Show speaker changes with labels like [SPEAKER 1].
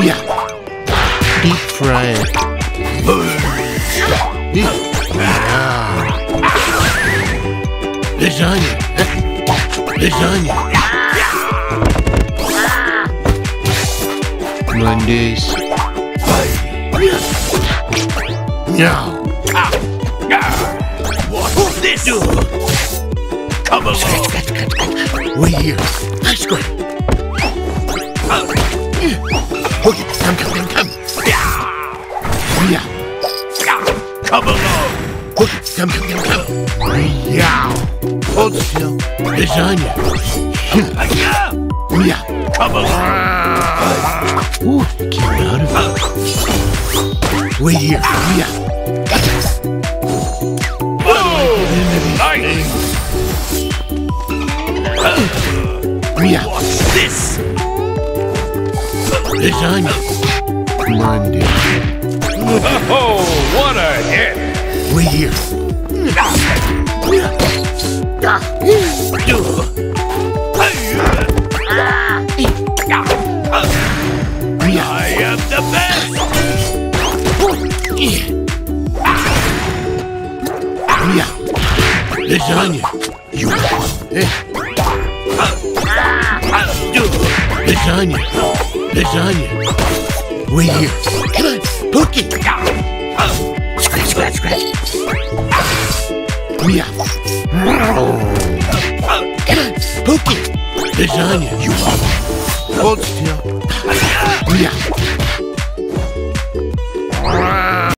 [SPEAKER 1] Yeah. Deep fry it. Yeah. Lasagna. Lasagna. Mondays. Yeah.
[SPEAKER 2] What's this? Come along.
[SPEAKER 1] Wait here. Ice Okay, come, come, come, come. Yeah.
[SPEAKER 2] Come along.
[SPEAKER 1] Okay, come, come, come, come. Yeah. Hold still. Lasagna. Yeah.
[SPEAKER 2] Come along.
[SPEAKER 1] Ooh, came out of it. Wait here. Yeah.
[SPEAKER 2] Nice.
[SPEAKER 1] Yeah.
[SPEAKER 2] What's this?
[SPEAKER 1] Lasagna. Monday.
[SPEAKER 2] Oh, what a hit!
[SPEAKER 1] Wait here. Yeah.
[SPEAKER 2] I am the best!
[SPEAKER 1] Yeah. Lasagna. You. Eh. Lasagna. Lasagna. Wait here. Come on. Poke it. Scratch, scratch, scratch. Yeah. Come on. Poke it. Lasagna. You. Hold still. Yeah.